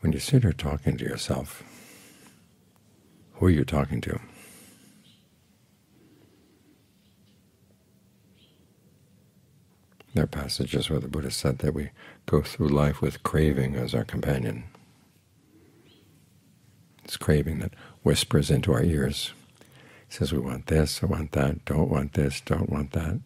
When you sit here talking to yourself, who are you talking to? There are passages where the Buddha said that we go through life with craving as our companion. It's craving that whispers into our ears. It says we want this, I want that, don't want this, don't want that.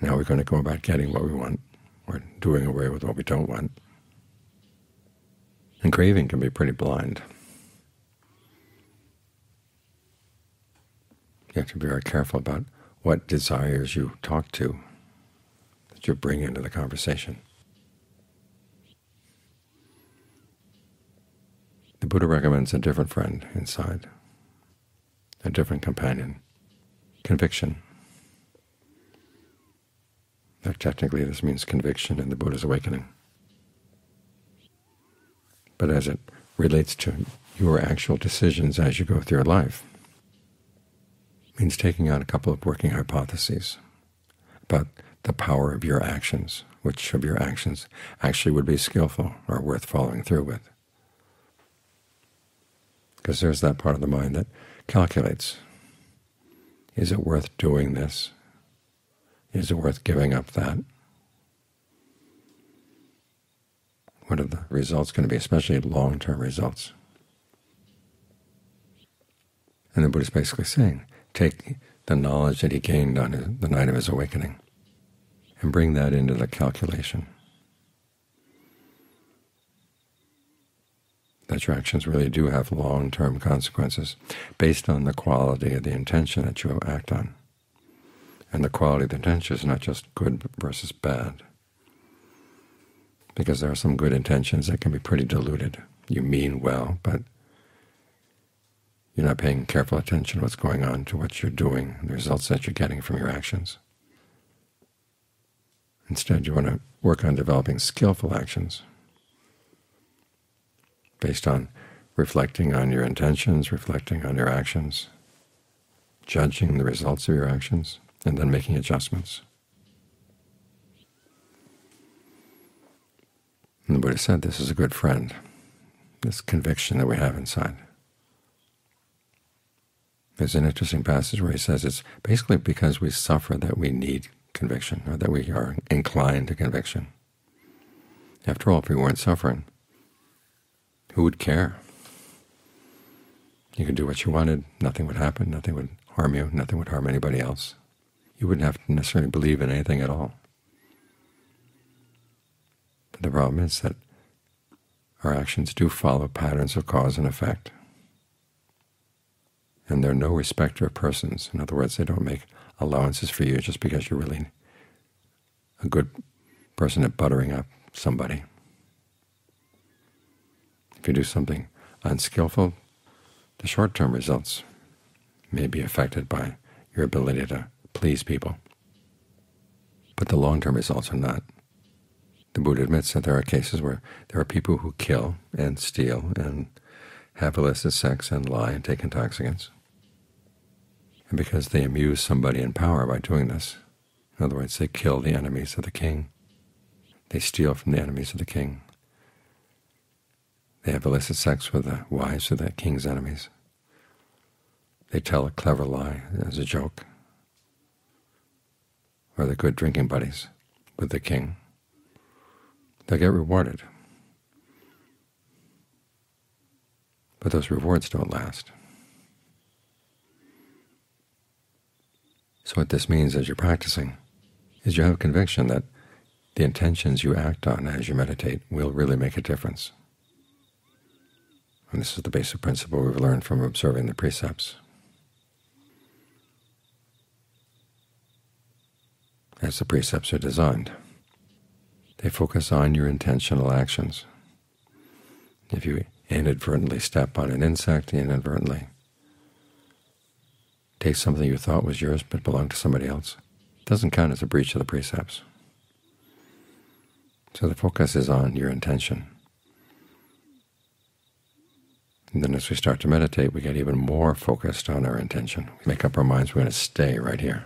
Now we're going to go about getting what we want. We're doing away with what we don't want. And craving can be pretty blind. You have to be very careful about what desires you talk to that you bring into the conversation. The Buddha recommends a different friend inside, a different companion, conviction. Now, technically this means conviction in the Buddha's awakening. But as it relates to your actual decisions as you go through your life, means taking on a couple of working hypotheses about the power of your actions, which of your actions actually would be skillful or worth following through with. Because there's that part of the mind that calculates. Is it worth doing this? Is it worth giving up that? What are the results going to be, especially long-term results? And the Buddha is basically saying, take the knowledge that he gained on the night of his awakening and bring that into the calculation. That your actions really do have long-term consequences based on the quality of the intention that you act on. And the quality of the intention is not just good versus bad, because there are some good intentions that can be pretty diluted. You mean well, but you're not paying careful attention to what's going on, to what you're doing, the results that you're getting from your actions. Instead, you want to work on developing skillful actions based on reflecting on your intentions, reflecting on your actions, judging the results of your actions, and then making adjustments. And the Buddha said this is a good friend, this conviction that we have inside. There's an interesting passage where he says it's basically because we suffer that we need conviction, or that we are inclined to conviction. After all, if we weren't suffering, who would care? You could do what you wanted, nothing would happen, nothing would harm you, nothing would harm anybody else. You wouldn't have to necessarily believe in anything at all. The problem is that our actions do follow patterns of cause and effect and they're no respecter of persons. In other words, they don't make allowances for you just because you're really a good person at buttering up somebody. If you do something unskillful, the short-term results may be affected by your ability to please people, but the long-term results are not. The Buddha admits that there are cases where there are people who kill and steal and have illicit sex and lie and take intoxicants and because they amuse somebody in power by doing this. In other words, they kill the enemies of the king. They steal from the enemies of the king. They have illicit sex with the wives of the king's enemies. They tell a clever lie as a joke. Or they're good drinking buddies with the king. They'll get rewarded. But those rewards don't last. So what this means as you're practicing is you have conviction that the intentions you act on as you meditate will really make a difference. And this is the basic principle we've learned from observing the precepts. As the precepts are designed, they focus on your intentional actions. If you inadvertently step on an insect, inadvertently take something you thought was yours but belonged to somebody else. It doesn't count as a breach of the precepts. So the focus is on your intention. And then as we start to meditate, we get even more focused on our intention. We make up our minds we're going to stay right here.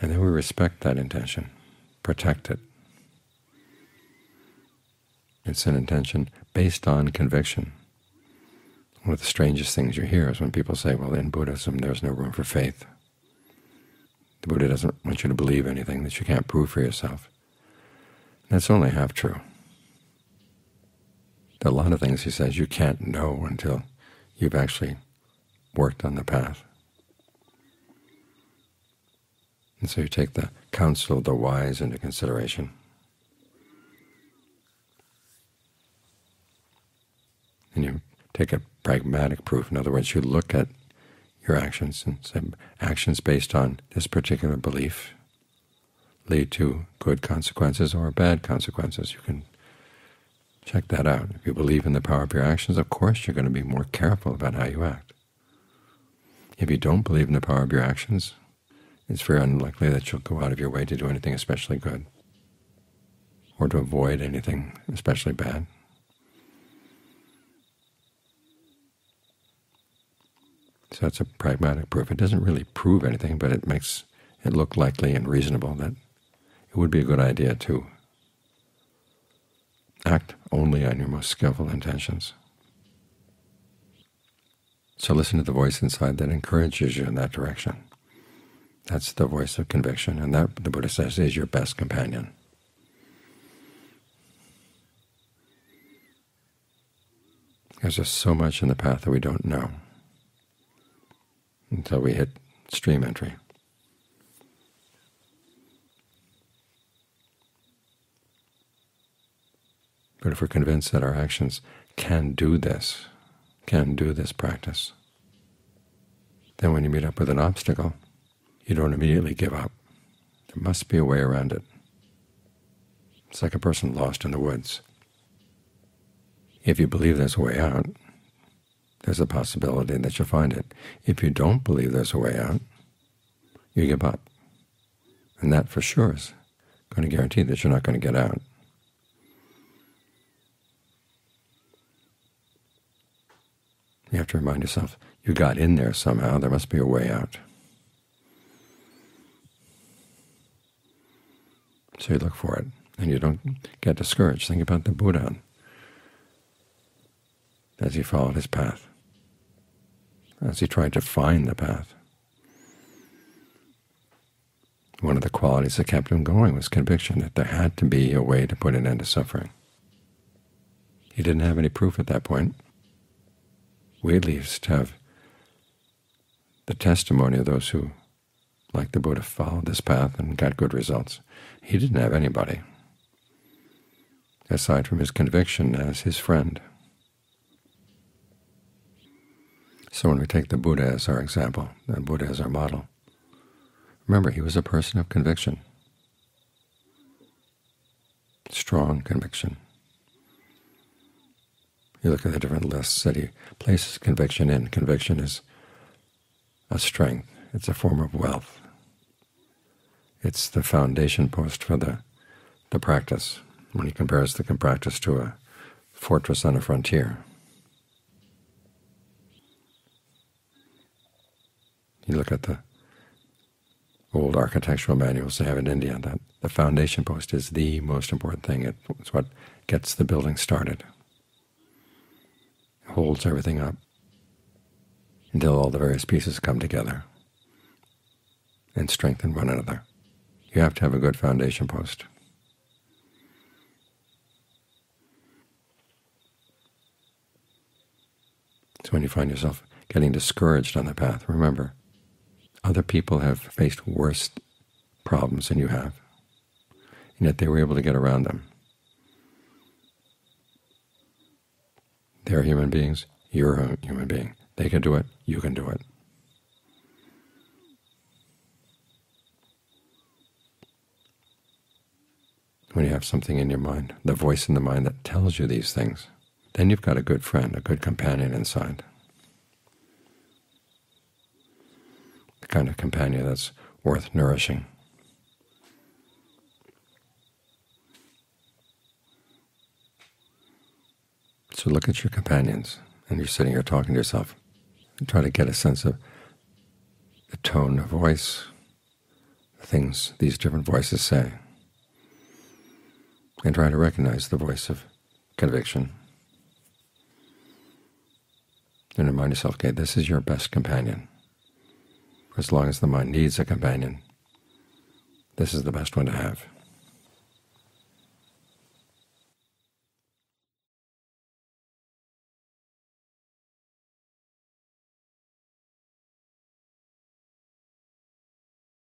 And then we respect that intention, protect it. It's an intention based on conviction. One of the strangest things you hear is when people say, well, in Buddhism there's no room for faith. The Buddha doesn't want you to believe anything that you can't prove for yourself. That's only half true. There are a lot of things he says you can't know until you've actually worked on the path. And so you take the counsel of the wise into consideration. And you take a pragmatic proof. In other words, you look at your actions and say actions based on this particular belief lead to good consequences or bad consequences. You can check that out. If you believe in the power of your actions, of course you're going to be more careful about how you act. If you don't believe in the power of your actions, it's very unlikely that you'll go out of your way to do anything especially good or to avoid anything especially bad. So that's a pragmatic proof. It doesn't really prove anything, but it makes it look likely and reasonable that it would be a good idea to act only on your most skillful intentions. So listen to the voice inside that encourages you in that direction. That's the voice of conviction, and that, the Buddha says, is your best companion. There's just so much in the path that we don't know until we hit stream entry. But if we're convinced that our actions can do this, can do this practice, then when you meet up with an obstacle, you don't immediately give up. There must be a way around it. It's like a person lost in the woods. If you believe there's a way out, there's a possibility that you'll find it. If you don't believe there's a way out, you give up. And that for sure is going to guarantee that you're not going to get out. You have to remind yourself, you got in there somehow, there must be a way out. So you look for it, and you don't get discouraged. Think about the Buddha as he followed his path as he tried to find the path. One of the qualities that kept him going was conviction that there had to be a way to put an end to suffering. He didn't have any proof at that point. We at least have the testimony of those who, like the Buddha, followed this path and got good results. He didn't have anybody aside from his conviction as his friend. So when we take the Buddha as our example, the Buddha as our model, remember he was a person of conviction, strong conviction. You look at the different lists that he places conviction in. Conviction is a strength. It's a form of wealth. It's the foundation post for the, the practice when he compares the practice to a fortress on a frontier. You look at the old architectural manuals they have in India, that the foundation post is the most important thing. It's what gets the building started. It holds everything up until all the various pieces come together and strengthen one another. You have to have a good foundation post. So when you find yourself getting discouraged on the path, remember, other people have faced worse problems than you have, and yet they were able to get around them. They're human beings. You're a human being. They can do it. You can do it. When you have something in your mind, the voice in the mind that tells you these things, then you've got a good friend, a good companion inside. Kind of companion that's worth nourishing. So look at your companions, and you're sitting here talking to yourself, and try to get a sense of the tone of voice, the things these different voices say, and try to recognize the voice of conviction. And remind yourself, okay, this is your best companion. As long as the mind needs a companion, this is the best one to have.